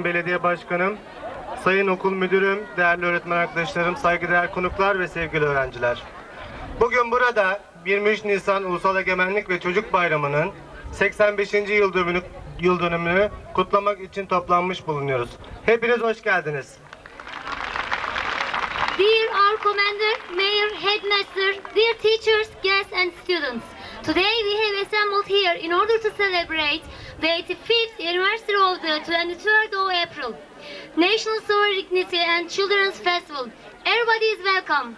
Sayın Belediye Başkanım, Sayın Okul Müdürüm, değerli öğretmen arkadaşlarım, saygıdeğer konuklar ve sevgili öğrenciler. Bugün burada 23 Nisan Ulusal Egemenlik ve Çocuk Bayramı'nın 85. yıl dönümünü, yıl dönümünü kutlamak için toplanmış bulunuyoruz. Hepiniz hoş geldiniz. Dear our commander, mayor, headmaster, dear teachers, guests and students. Today we have assembled here in order to celebrate the 85th anniversary of the 23rd of April, National Sovereignty and Children's Festival. Everybody is welcome.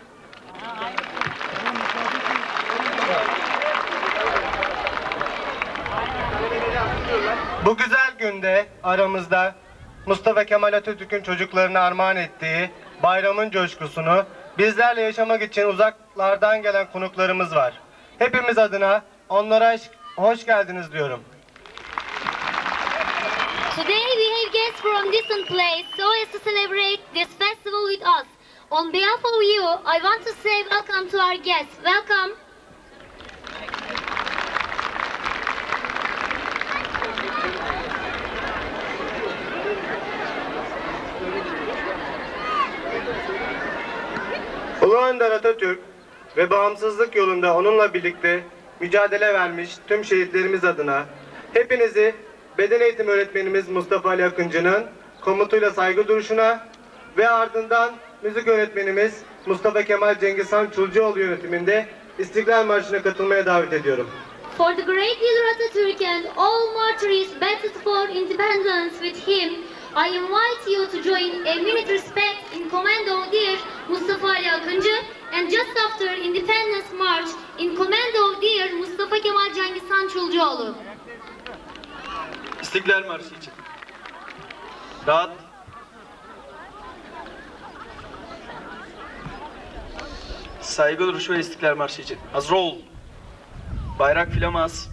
Bu güzel günde aramızda Mustafa Kemal Atatürk'ün çocuklarına armağan ettiği bayramın coşkusunu bizlerle yaşamak için uzaklardan gelen konuklarımız var. Hepimiz adına onlara hoş geldiniz diyorum. Today we have guests from distant place so as to celebrate this festival with us. On behalf of you, I want to say welcome to our guests. Welcome. Ulu Önder Atatürk ve bağımsızlık yolunda onunla birlikte mücadele vermiş tüm şehitlerimiz adına hepinizi beden eğitim öğretmenimiz Mustafa Ali Akıncı'nın komutuyla saygı duruşuna ve ardından müzik öğretmenimiz Mustafa Kemal Cengizhan Çulcuoğlu yönetiminde İstiklal Marşı'na katılmaya davet ediyorum. For the great leader Atatürk and all martyrs battled for independence with him, I invite you to join a minute respect in command of dear Mustafa Ali Akıncı and just after Independence March in command of dear Mustafa Kemal Cengizhan Çulcuoğlu. İstiklal Marşı için. Rahat. Saygı duruşu ve İstiklal Marşı için. Hazır ol. Bayrak filamaz.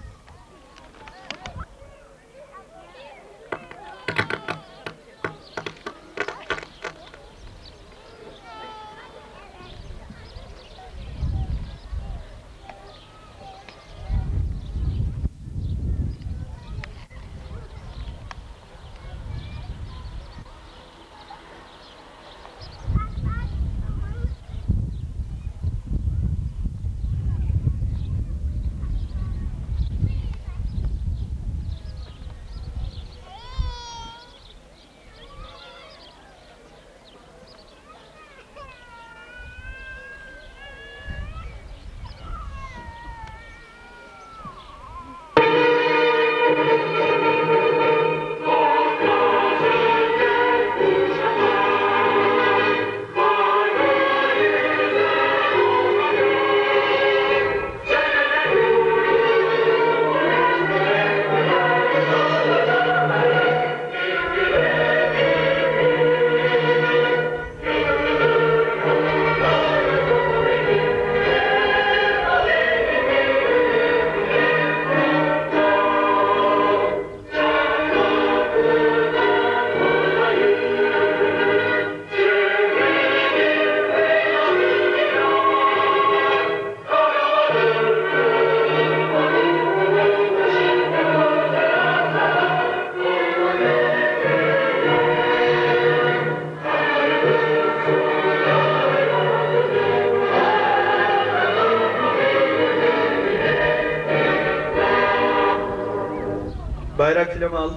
Filamı al.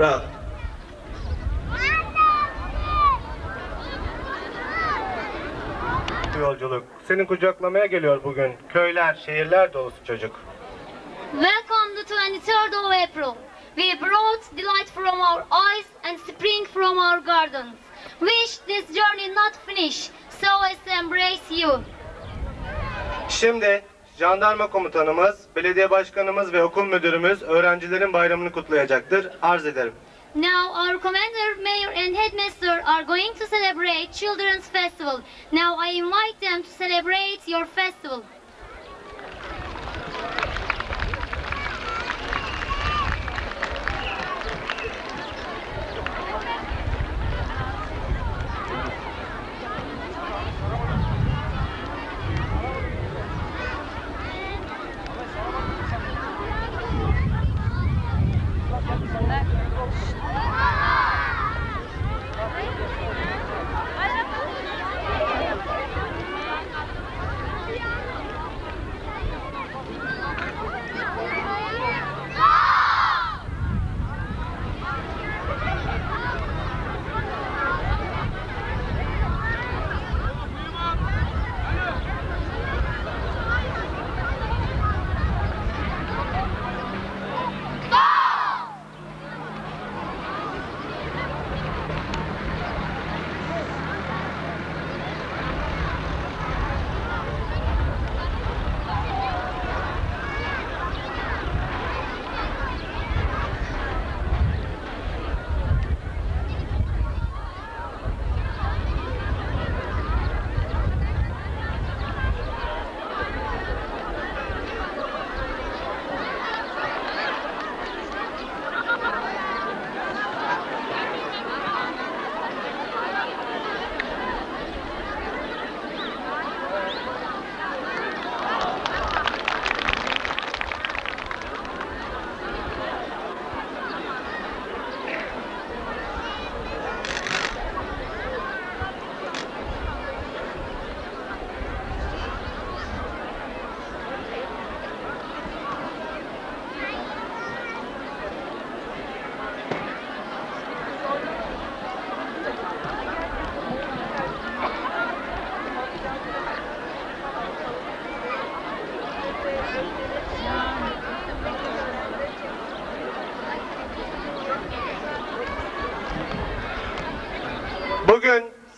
Rahat. Bu yolculuk seni kucaklamaya geliyor bugün. Köyler, şehirler dolusu çocuk. Welcome to 23rd of April. We brought delight from our eyes and spring from our gardens. Wish this journey not finish, so as to embrace you. Şimdi jandarma komutanımız, belediye başkanımız ve okul müdürümüz öğrencilerin bayramını kutlayacaktır. Arz ederim. Now our commander, mayor and headmaster are going to celebrate Children's Festival. Now I invite them to celebrate your festival.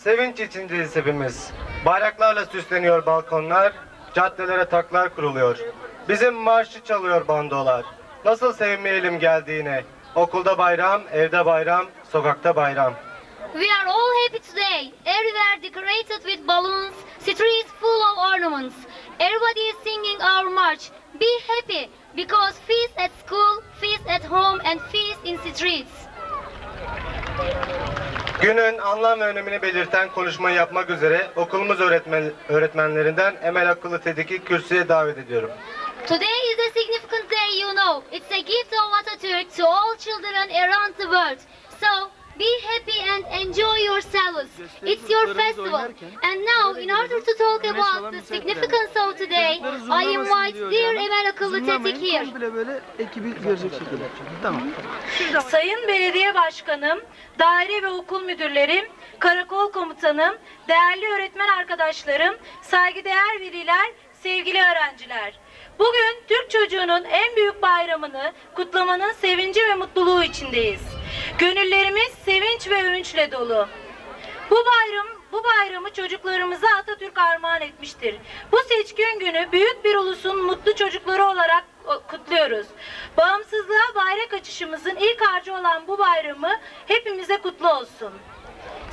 Sevinç içindeyiz hepimiz. Bayraklarla süsleniyor balkonlar, caddelere taklar kuruluyor. Bizim marşı çalıyor bandolar. Nasıl sevmeyelim geldiğine. Okulda bayram, evde bayram, sokakta bayram. We are all happy today. Everywhere decorated with balloons, streets full of ornaments. Everybody is singing our march. Be happy because feast at school, feast at home and feast in streets. Günün anlam ve önemini belirten konuşmayı yapmak üzere okulumuz öğretmen, öğretmenlerinden Emel Akıllı Tedik'i kürsüye davet ediyorum. Today is a significant day, you know. It's a gift of Atatürk to all children around the world. So, be happy and enjoy yourselves. It's your festival. And now, in order to talk about the significance of today, I invite dear Emel Akıllı Tetik here. Komple böyle ekibi görecek şekilde. Tamam. Sayın Belediye Başkanım, daire ve okul müdürlerim, karakol komutanım, değerli öğretmen arkadaşlarım, saygıdeğer veliler, sevgili öğrenciler. Bugün Türk çocuğunun en büyük bayramını kutlamanın sevinci ve mutluluğu içindeyiz. Gönüllerimiz sevinç ve övünçle dolu. Bu bayram bu bayramı çocuklarımıza Atatürk armağan etmiştir. Bu seçkin günü büyük bir ulusun mutlu çocukları olarak kutluyoruz. Bağımsızlığa bayrak açışımızın ilk harcı olan bu bayramı hepimize kutlu olsun.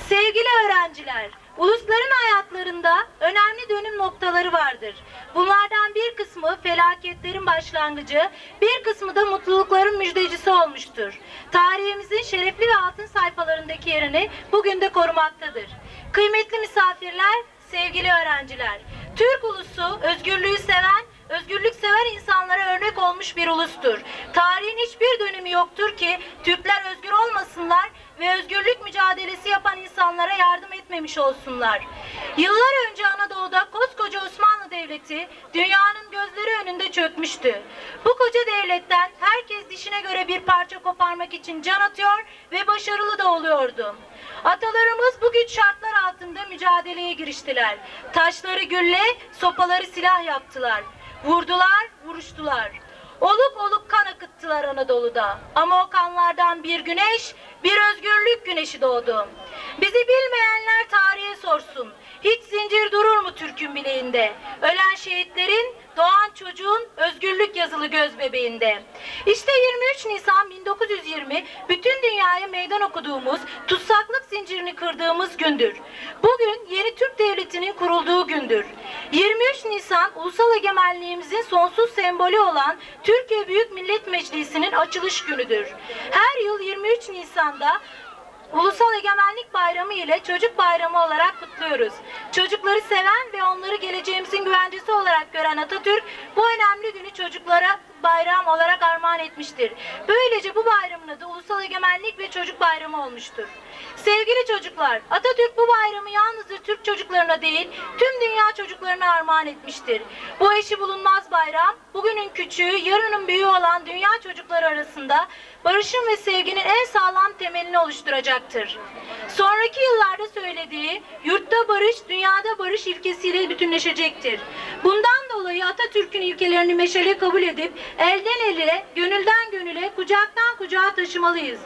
Sevgili öğrenciler, ulusların hayatlarında önemli dönüm noktaları vardır. Bunlardan bir kısmı felaketlerin başlangıcı, bir kısmı da mutlulukların müjdecisi olmuştur. Tarihimizin şerefli ve altın sayfalarındaki yerini bugün de korumaktadır. Kıymetli misafirler, sevgili öğrenciler, Türk ulusu özgürlüğü seven özgürlük sever insanlara örnek olmuş bir ulustur. Tarihin hiçbir dönemi yoktur ki Türkler özgür olmasınlar ve özgürlük mücadelesi yapan insanlara yardım etmemiş olsunlar. Yıllar önce Anadolu'da koskoca Osmanlı Devleti dünyanın gözleri önünde çökmüştü. Bu koca devletten herkes dişine göre bir parça koparmak için can atıyor ve başarılı da oluyordu. Atalarımız bu güç şartlar altında mücadeleye giriştiler. Taşları gülle, sopaları silah yaptılar. Vurdular, vuruştular. Oluk oluk kan akıttılar Anadolu'da. Ama o kanlardan bir güneş, bir özgürlük güneşi doğdu. Bizi bilmeyenler tarihe sorsun. Hiç zincir durur mu Türk'ün bileğinde? Ölen şehitlerin, doğan çocuğun özgürlük yazılı göz bebeğinde. İşte 23 Nisan 1920 bütün dünyaya meydan okuduğumuz, tutsaklık zincirini kırdığımız gündür. Bugün yeni Türk Devleti'nin kurulduğu gündür. 23 Nisan ulusal egemenliğimizin sonsuz sembolü olan Türkiye Büyük Millet Meclisi'nin açılış günüdür. Her yıl 23 Nisan'da Ulusal Egemenlik Bayramı ile Çocuk Bayramı olarak kutluyoruz. Çocukları seven ve onları geleceğimizin güvencesi olarak gören Atatürk bu önemli günü çocuklara bayram olarak armağan etmiştir. Böylece bu bayramın adı Ulusal Egemenlik ve Çocuk Bayramı olmuştur. Sevgili çocuklar, Atatürk bu bayramı yalnızca Türk çocuklarına değil, tüm dünya çocuklarına armağan etmiştir. Bu eşi bulunmaz bayram, bugünün küçüğü, yarının büyüğü olan dünya çocukları arasında barışın ve sevginin en sağlam temelini oluşturacaktır. Sonraki yıllarda söylediği yurtta barış, dünyada barış ilkesiyle bütünleşecektir. Bundan dolayı Atatürk'ün ilkelerini meşale kabul edip elden ele, gönülden gönüle, kucaktan kucağa taşımalıyız.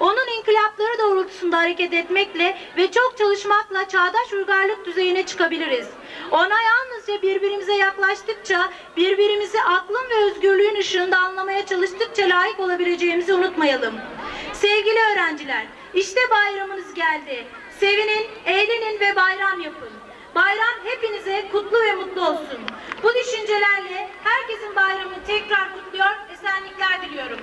Onun inkılapları doğrultusunda hareket etmekle ve çok çalışmakla çağdaş uygarlık düzeyine çıkabiliriz. Ona yalnızca birbirimize yaklaştıkça, birbirimizi aklın ve özgürlüğün ışığında anlamaya çalıştıkça layık olabileceğimizi unutmayalım. Sevgili öğrenciler, işte bayramınız geldi. Sevinin, eğlenin ve bayram yapın. Bayram hepinize kutlu ve mutlu olsun. Bu düşüncelerle herkesin bayramını tekrar kutluyor, esenlikler diliyorum.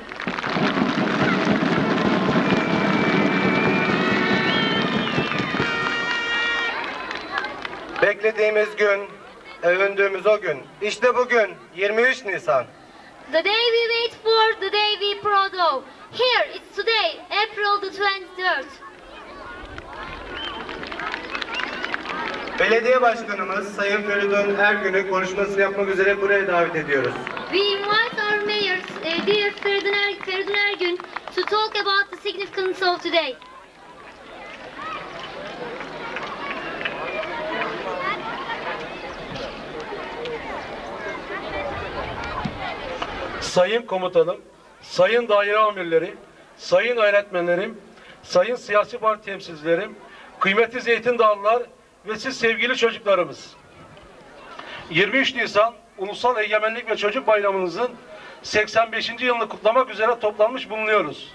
Beklediğimiz gün, övündüğümüz o gün. İşte bugün 23 Nisan. The day we wait for, the day we proud of. Here, it's today, April the 23rd. Belediye Başkanımız Sayın Feridun Ergün'ü konuşmasını yapmak üzere buraya davet ediyoruz. We invite our mayor, uh, dear Feridun, er Feridun Ergün, to talk about the significance of today. Sayın komutanım, sayın daire amirleri, sayın öğretmenlerim, sayın siyasi parti temsilcilerim, kıymetli Zeytin Dağlılar ve siz sevgili çocuklarımız. 23 Nisan Ulusal Egemenlik ve Çocuk Bayramınızın 85. yılını kutlamak üzere toplanmış bulunuyoruz.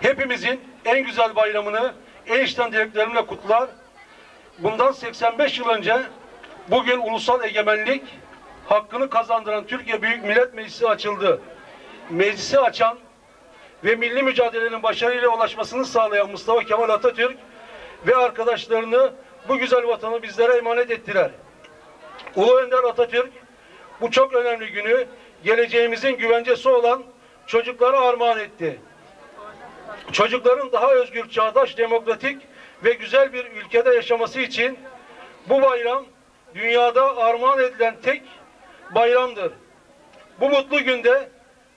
Hepimizin en güzel bayramını en içten dileklerimle kutlar. Bundan 85 yıl önce bugün ulusal egemenlik hakkını kazandıran Türkiye Büyük Millet Meclisi açıldı. Meclisi açan ve milli mücadelenin başarıyla ulaşmasını sağlayan Mustafa Kemal Atatürk ve arkadaşlarını bu güzel vatanı bizlere emanet ettiler. Ulu Önder Atatürk bu çok önemli günü geleceğimizin güvencesi olan çocuklara armağan etti. Çocukların daha özgür, çağdaş, demokratik ve güzel bir ülkede yaşaması için bu bayram dünyada armağan edilen tek bayramdır. Bu mutlu günde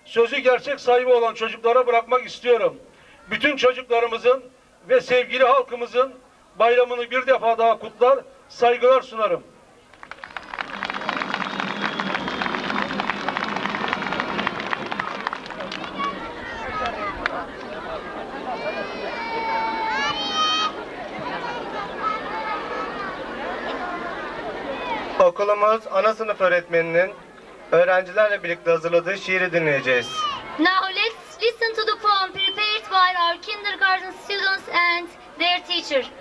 sözü gerçek sahibi olan çocuklara bırakmak istiyorum. Bütün çocuklarımızın ve sevgili halkımızın bayramını bir defa daha kutlar, saygılar sunarım. Okulumuz ana sınıf öğretmeninin öğrencilerle birlikte hazırladığı şiiri dinleyeceğiz. Now let's listen to the poem prepared by our kindergarten students and their teacher.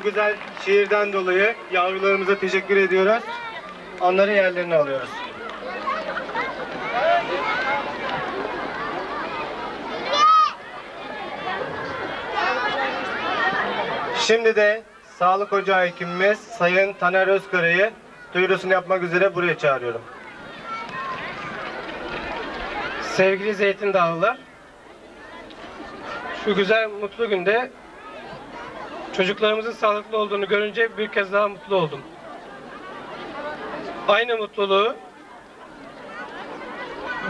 bu güzel şiirden dolayı yavrularımıza teşekkür ediyoruz. Onları yerlerine alıyoruz. Şimdi de sağlık ocağı hekimimiz Sayın Taner Özkara'yı duyurusunu yapmak üzere buraya çağırıyorum. Sevgili Zeytin Dağlılar, şu güzel mutlu günde çocuklarımızın sağlıklı olduğunu görünce bir kez daha mutlu oldum. Aynı mutluluğu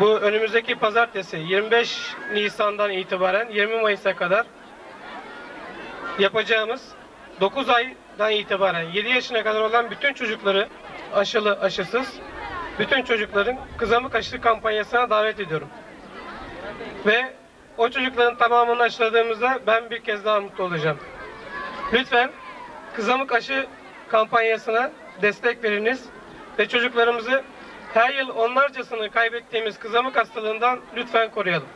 bu önümüzdeki pazartesi 25 Nisan'dan itibaren 20 Mayıs'a kadar yapacağımız 9 aydan itibaren 7 yaşına kadar olan bütün çocukları aşılı aşısız bütün çocukların kızamık aşı kampanyasına davet ediyorum. Ve o çocukların tamamını aşıladığımızda ben bir kez daha mutlu olacağım. Lütfen kızamık aşı kampanyasına destek veriniz ve çocuklarımızı her yıl onlarcasını kaybettiğimiz kızamık hastalığından lütfen koruyalım.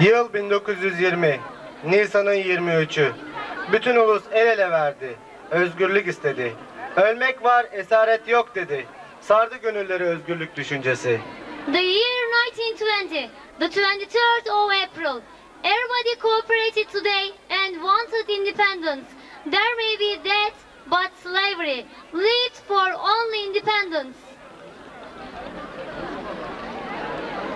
Yıl 1920, Nisan'ın 23'ü. Bütün ulus el ele verdi, özgürlük istedi. Ölmek var, esaret yok dedi. Sardı gönülleri özgürlük düşüncesi. The year 1920, the 23rd of April. Everybody cooperated today and wanted independence. There may be death, but slavery lived for only independence.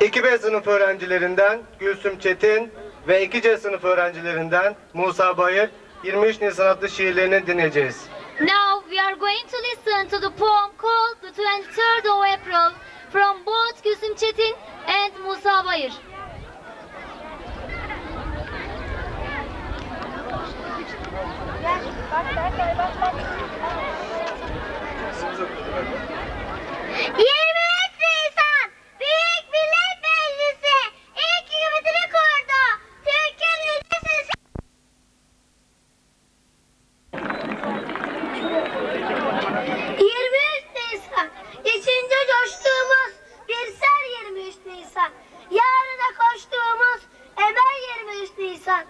2B sınıf öğrencilerinden Gülsüm Çetin ve 2C sınıf öğrencilerinden Musa Bayır 23 Nisan adlı şiirlerini dinleyeceğiz. Now we are going to listen to the poem called The 23rd of April from both Gülsüm Çetin and Musa Bayır. Yirmi üç Nisan Büyük Millet Meclisi ilk hükümetini kurdu. Türkiye Millet Sesi 23 Nisan içince coştuğumuz bir ser 23 Nisan Yarına emel 23 Nisan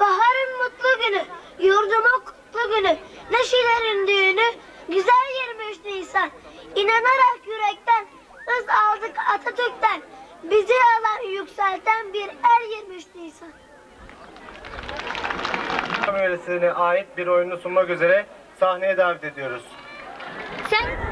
Baharın mutlu günü, yurdumun kutlu günü Neşelerin düğünü, güzel 23 Nisan İnanarak yürekten, hız aldık Atatürk'ten. Bizi alan yükselten bir er 23 Nisan Üyesine ait bir oyunu sunmak üzere sahneye davet ediyoruz. Sen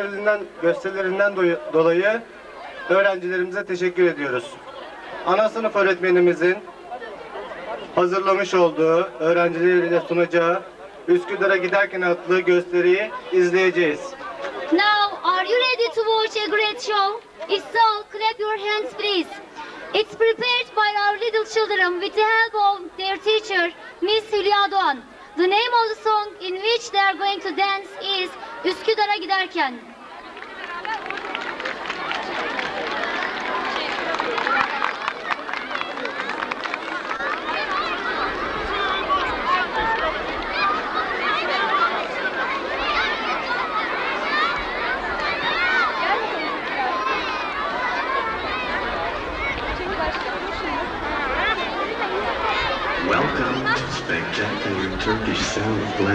gösterilerinden gösterilerinden dolayı öğrencilerimize teşekkür ediyoruz. Ana sınıf öğretmenimizin hazırlamış olduğu, öğrencileriyle sunacağı Üsküdar'a giderken adlı gösteriyi izleyeceğiz. Now, are you ready to watch a great show? If so, clap your hands please. It's prepared by our little children with the help of their teacher, Miss Hülya Doğan. The name of the song in which they are going to dance is Üsküdar'a giderken.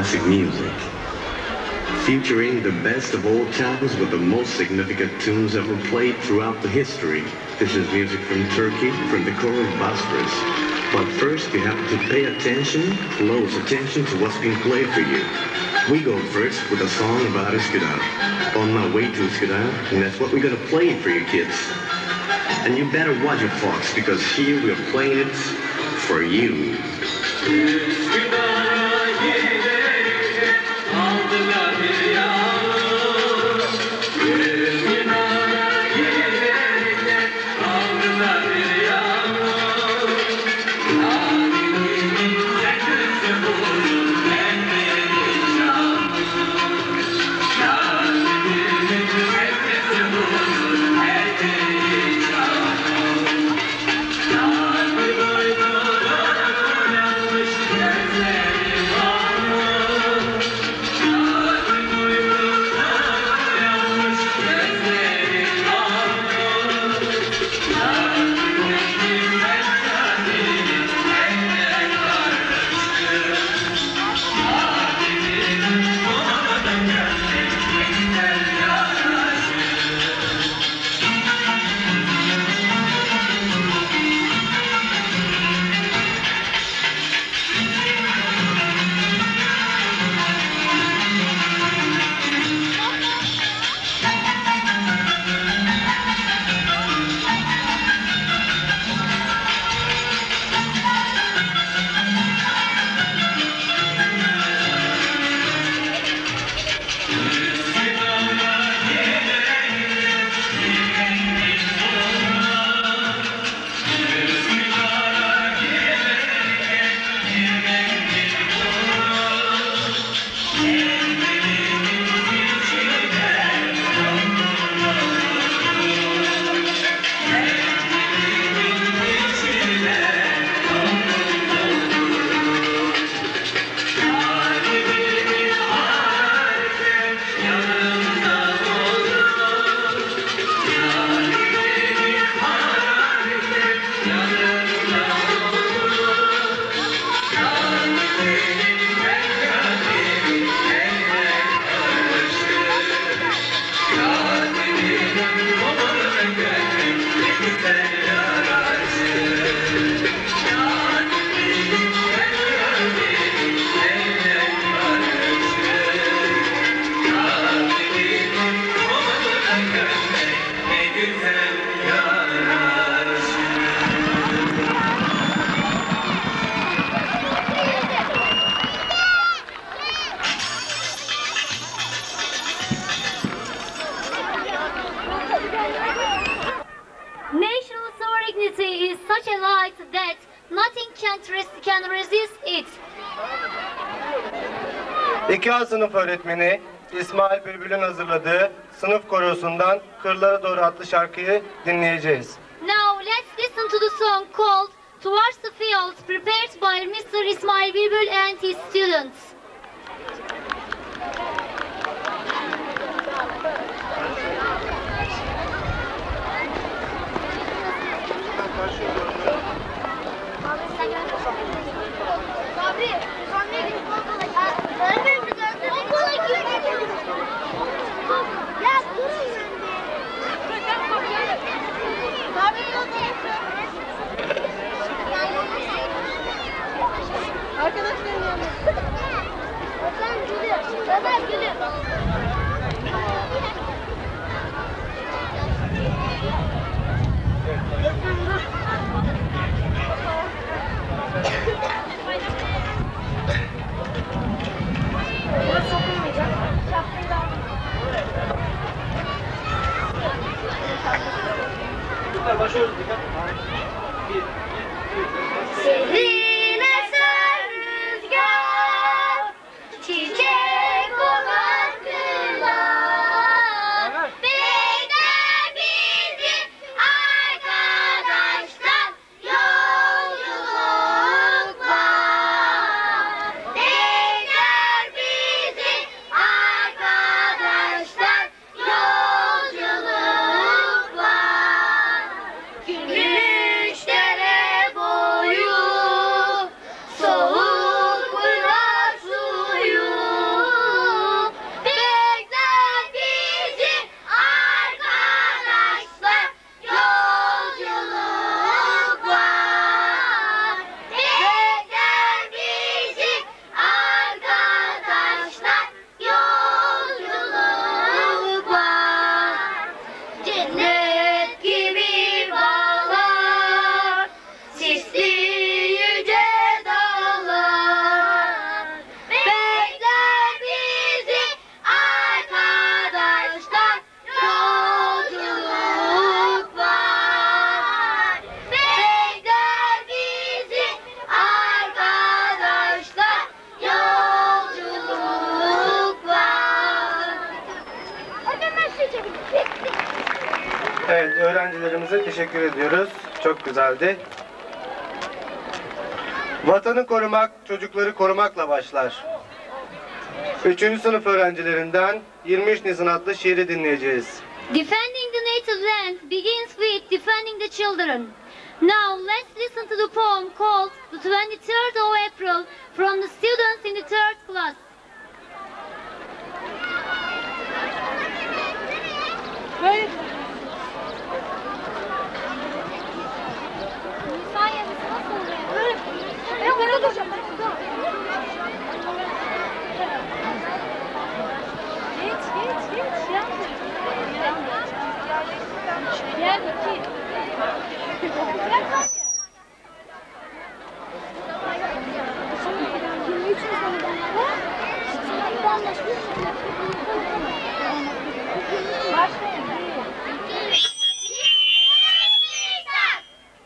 Classic music. Featuring the best of all times with the most significant tunes ever played throughout the history. This is music from Turkey, from the core of Bosphorus. But first you have to pay attention, close attention to what's being played for you. We go first with a song about Üsküdar. On my way to Üsküdar, and that's what we're gonna play for you kids. And you better watch it, Fox, because here we're playing it for you. Such a light that nothing can, res- can resist it. 2A sınıf öğretmeni İsmail Bülbül'ün hazırladığı sınıf korosundan Kırlara Doğru adlı şarkıyı dinleyeceğiz. Now let's listen to the song called Towards the Fields prepared by Mr. Ismail Bilbul and his students. Başlıyoruz dikkat. Bir, iki, üç. Teşekkür ediyoruz. Çok güzeldi. Vatanı korumak, çocukları korumakla başlar. Üçüncü sınıf öğrencilerinden 23 Nisan adlı şiiri dinleyeceğiz. Defending the native land begins with defending the children. Now let's listen to the poem called The 23rd of April from the students in the third class. Ben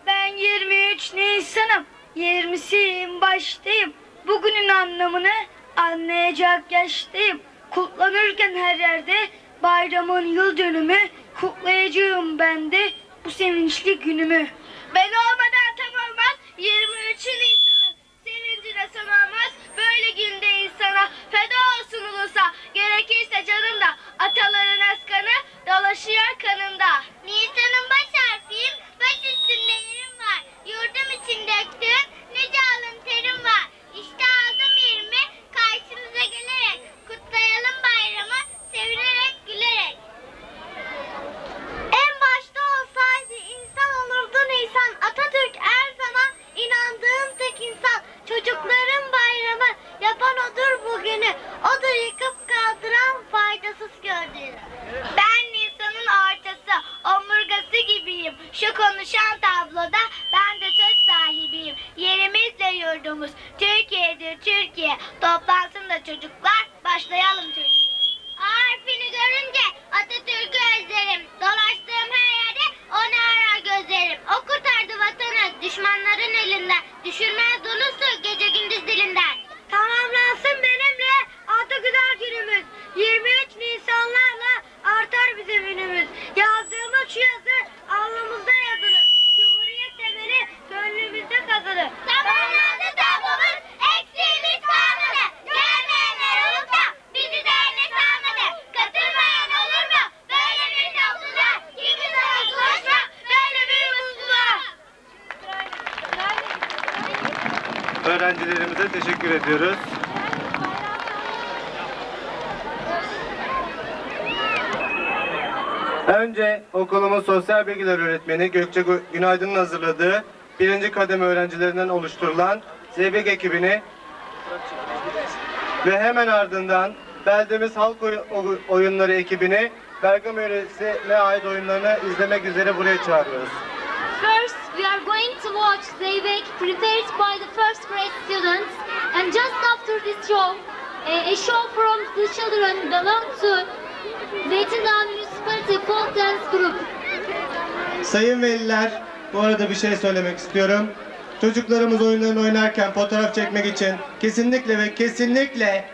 Ben 23 Nisan'ım. 20'siyim baştayım. Bugünün anlamını anlayacak yaştayım. Kutlanırken her yerde bayramın yıl dönümü kutlayacağım ben de bu sevinçli günümü. Ben olmadan tam olmaz 23 Nisan'ın sevincine son olmaz. Böyle günde insana feda olsun ulusa gerekirse canım da ataların askanı dolaşıyor kanımda. Nisan'ın baş harfiyim baş üstünde yerim var. Yurdum için döktüğüm nice alın terim var. İşte aldım yerimi karşınıza gelerek kutlayalım bayramı sevinerek gülerek. En başta olsaydı insan olurdu Nisan. Atatürk her zaman inandığım tek insan. Çocukların bayramı yapan odur bugünü. Odur yıkıp kaldıran faydasız gördüğünü Gökçe Gü- Günaydın'ın hazırladığı birinci kademe öğrencilerinden oluşturulan Zeybek ekibini ve hemen ardından beldemiz halk oy- oy- oyunları ekibini Bergama yöresine ait oyunlarını izlemek üzere buraya çağırıyoruz. First, we are going to watch Zeybek prepared by the first grade students. And just after this show, a, a show from the children belong to Zeytindağ Municipality Folk Dance Group. Sayın veliler, bu arada bir şey söylemek istiyorum. Çocuklarımız oyunlarını oynarken fotoğraf çekmek için kesinlikle ve kesinlikle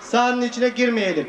sahanın içine girmeyelim.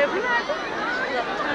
Every é night.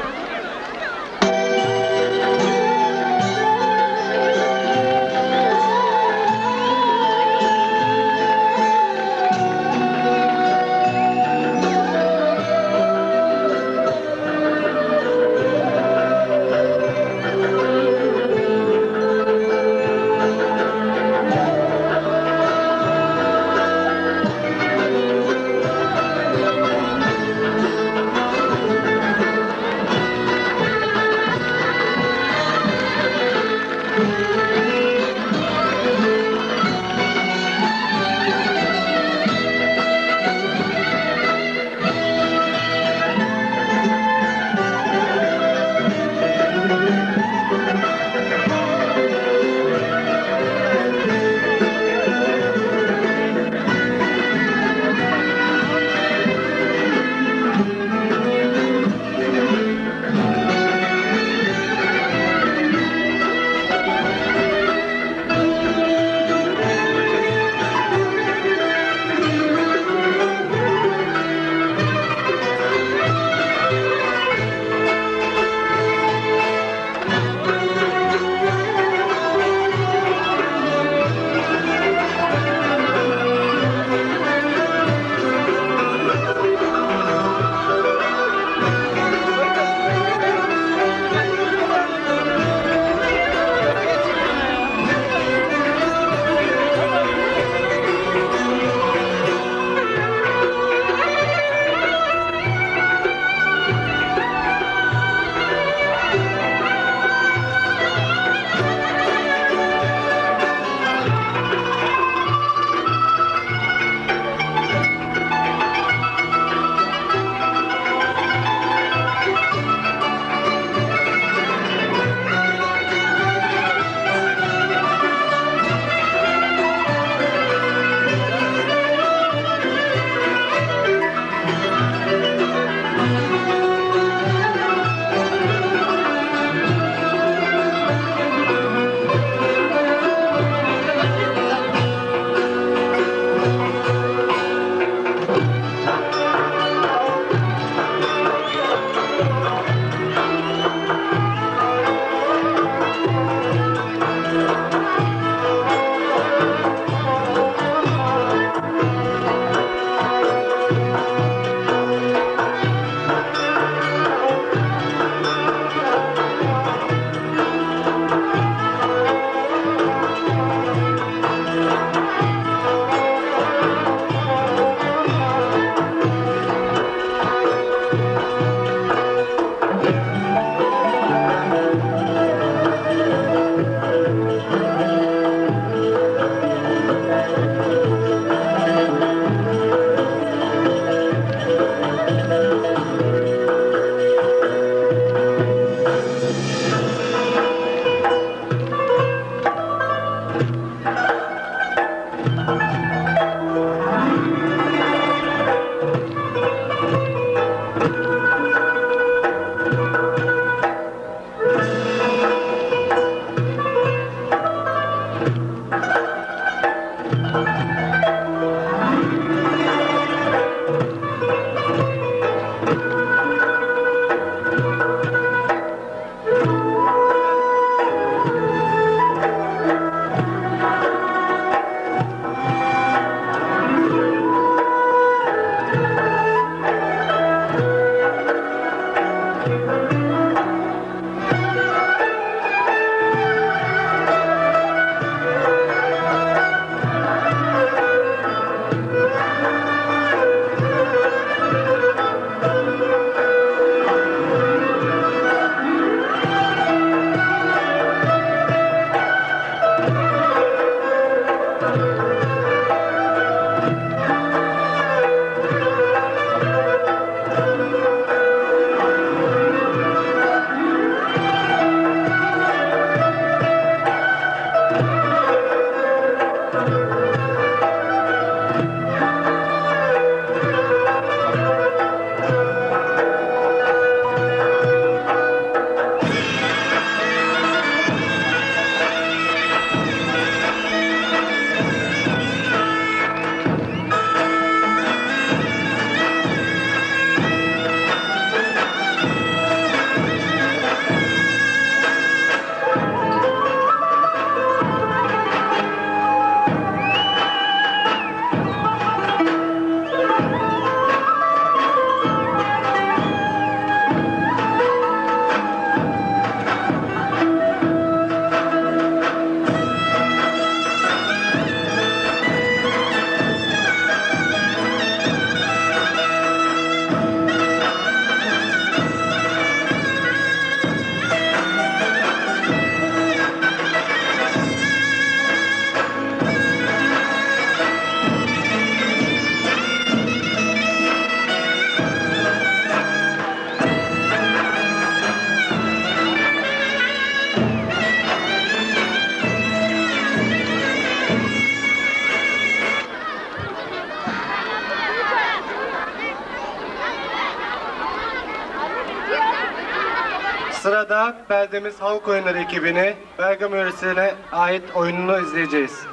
Perdemiz halk oyunları ekibini Bergama yöresine ait oyununu izleyeceğiz.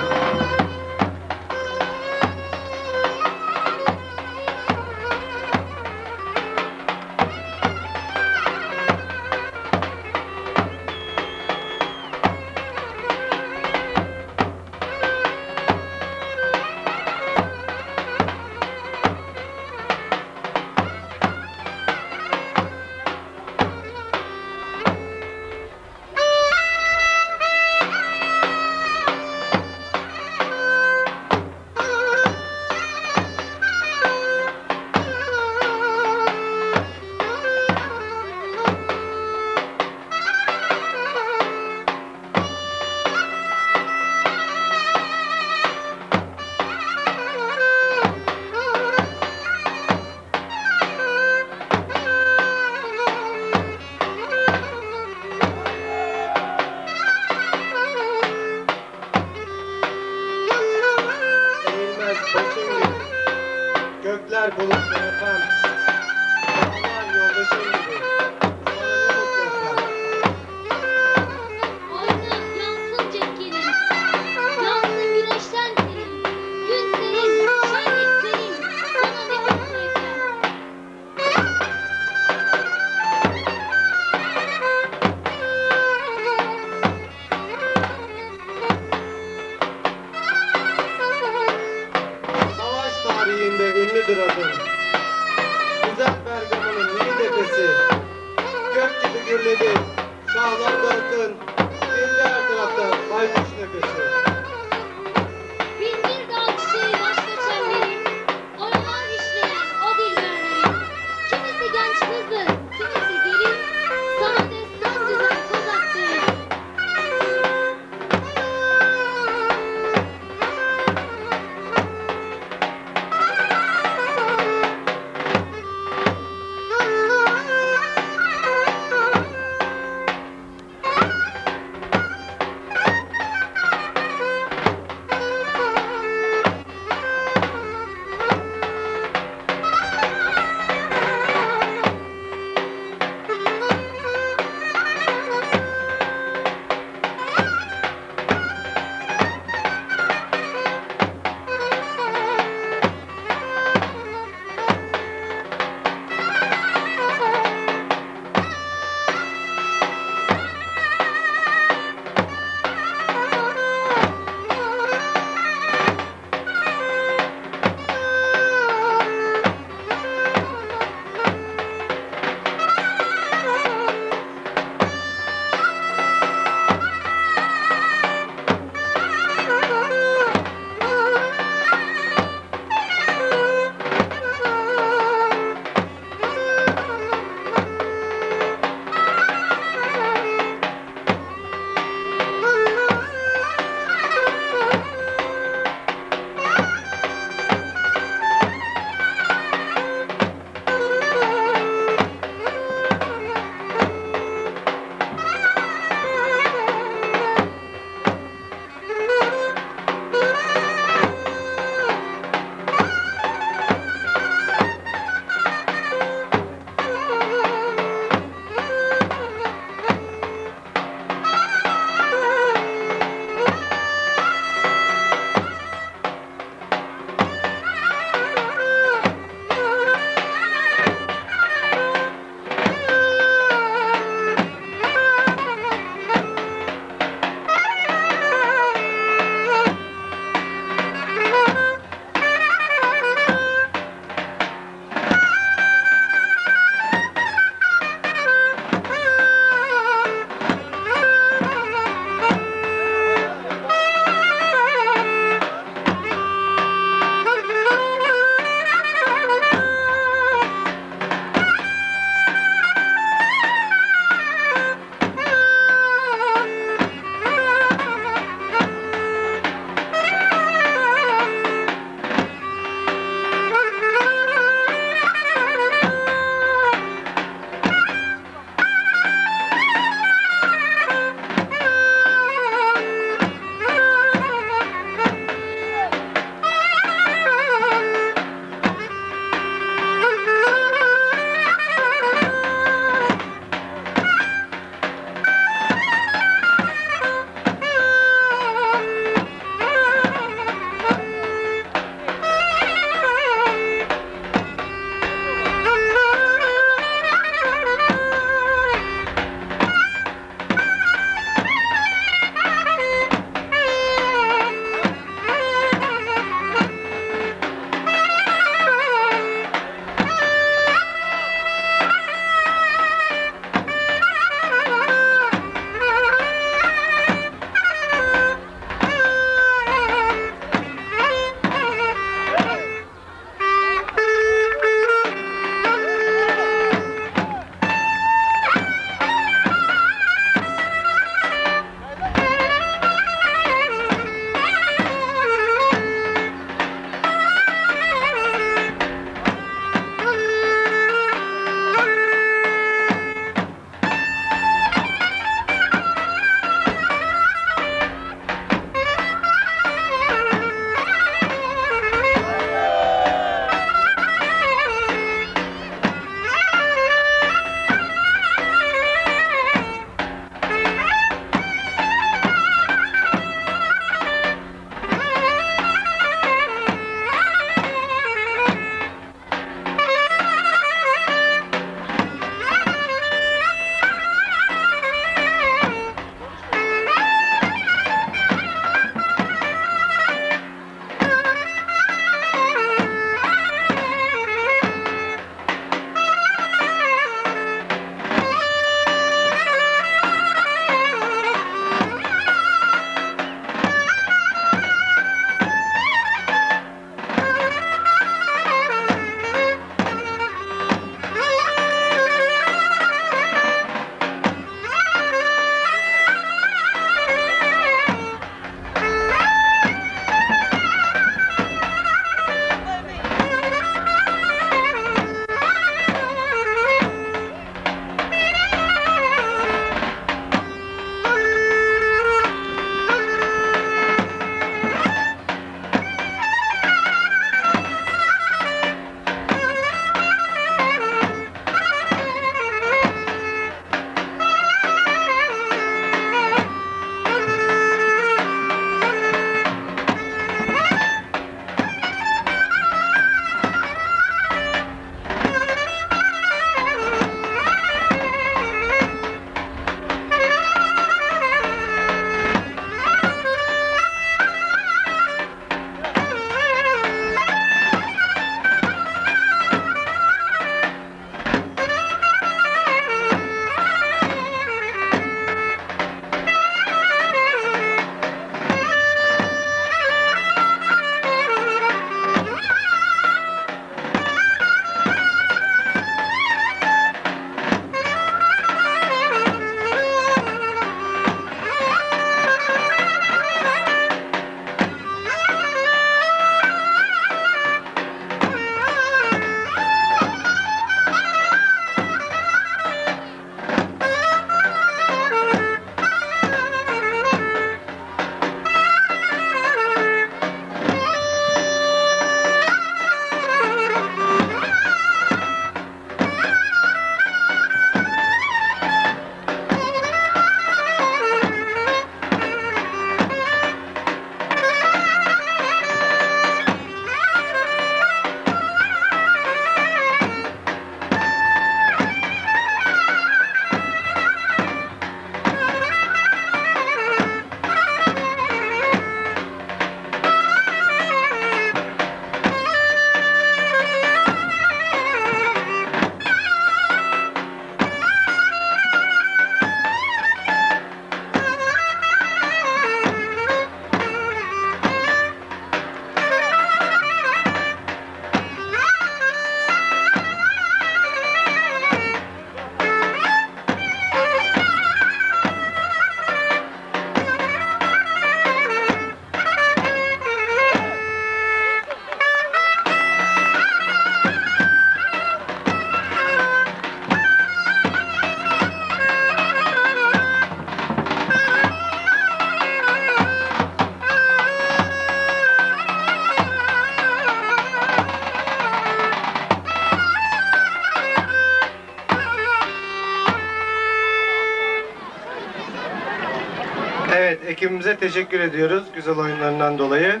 ekibimize teşekkür ediyoruz güzel oyunlarından dolayı.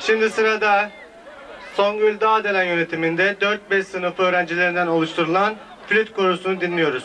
Şimdi sırada Songül Dağdelen yönetiminde 4-5 sınıf öğrencilerinden oluşturulan flüt korusunu dinliyoruz.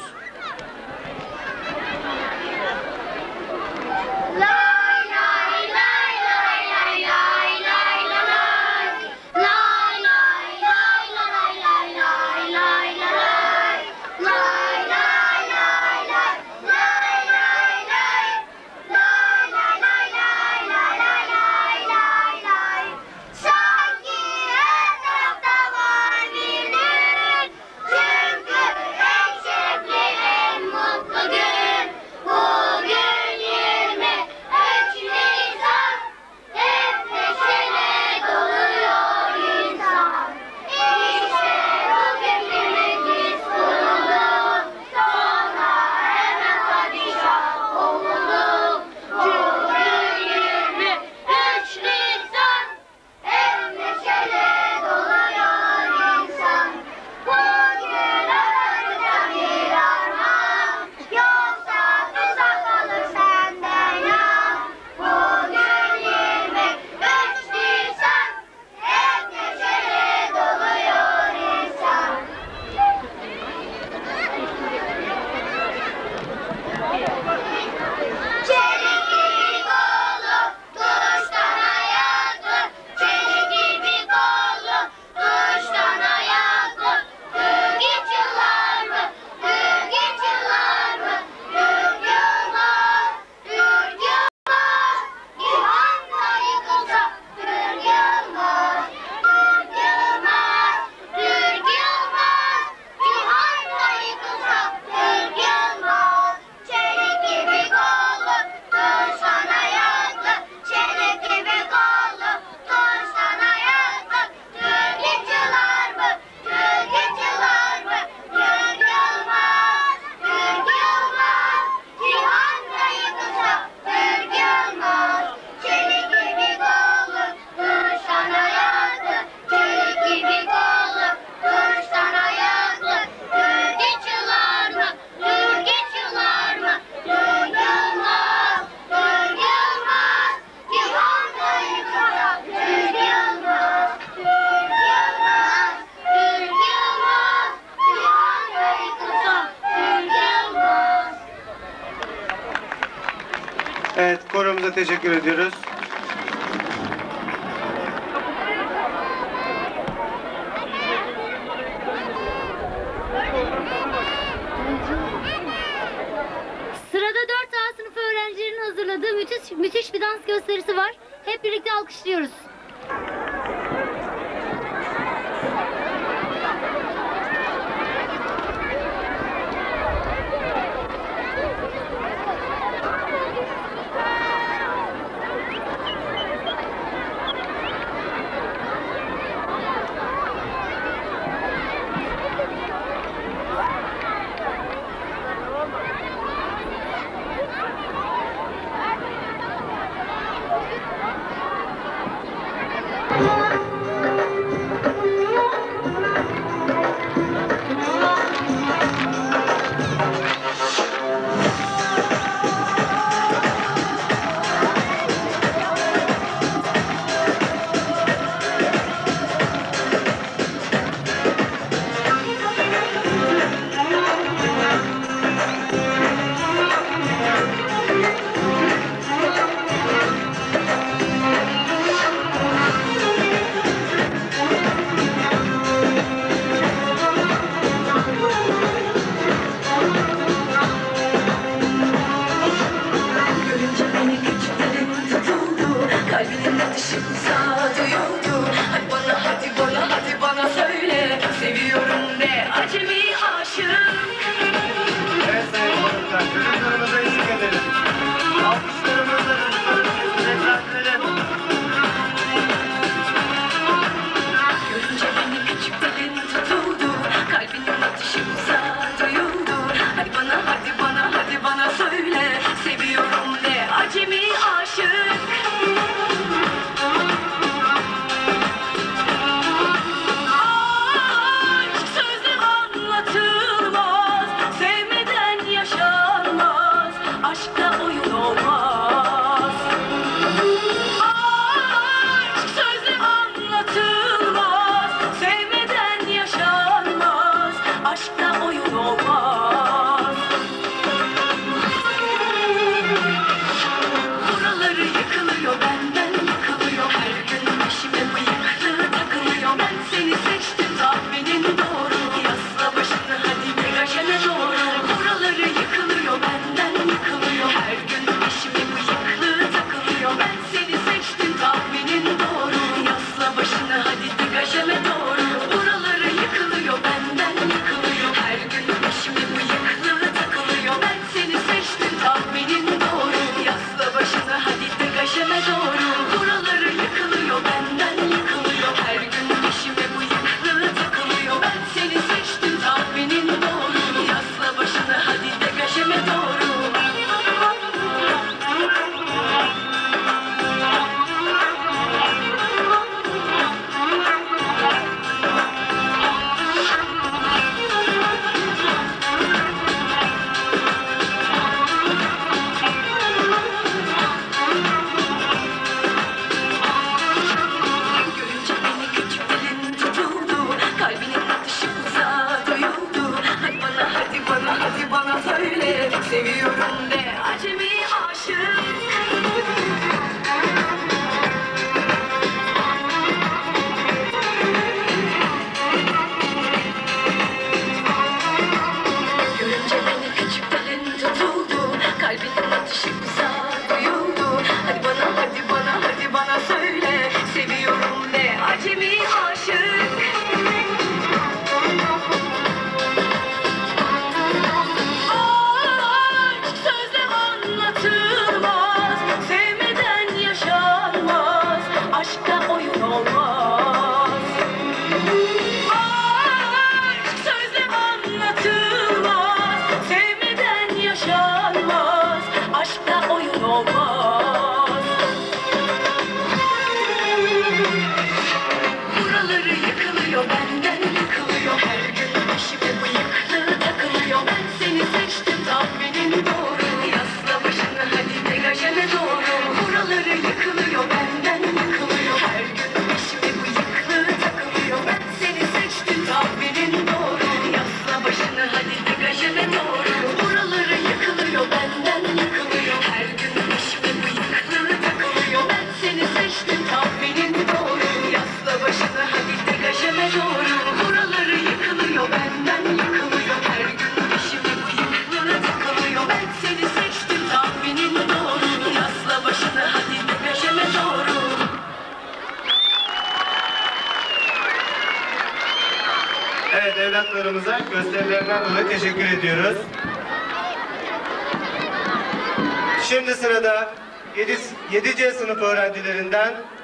teşekkür ediyoruz.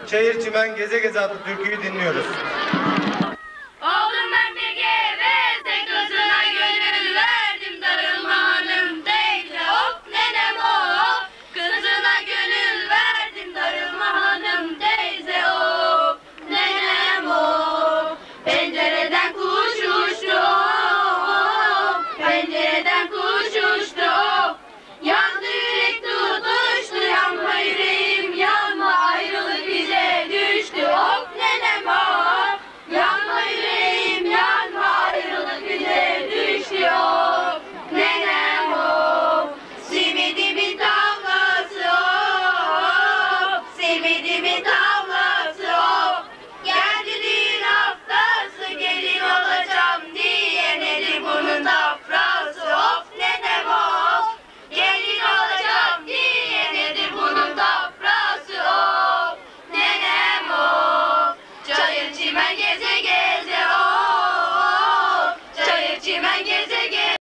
Çayır Çimen Geze Geze adlı türküyü dinliyoruz.